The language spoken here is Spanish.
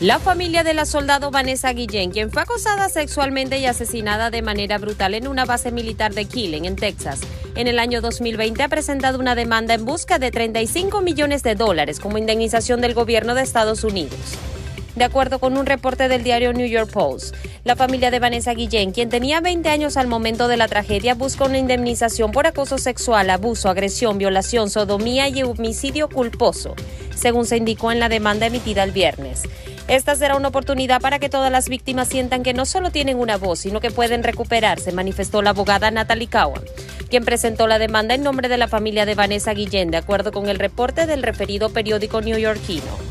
La familia de la soldado Vanessa Guillén, quien fue acosada sexualmente y asesinada de manera brutal en una base militar de Killen, en Texas, en el año 2020 ha presentado una demanda en busca de 35 millones de dólares como indemnización del gobierno de Estados Unidos. De acuerdo con un reporte del diario New York Post, la familia de Vanessa Guillén, quien tenía 20 años al momento de la tragedia, busca una indemnización por acoso sexual, abuso, agresión, violación, sodomía y homicidio culposo, según se indicó en la demanda emitida el viernes. Esta será una oportunidad para que todas las víctimas sientan que no solo tienen una voz, sino que pueden recuperarse, manifestó la abogada Natalie Cowan, quien presentó la demanda en nombre de la familia de Vanessa Guillén, de acuerdo con el reporte del referido periódico neoyorquino.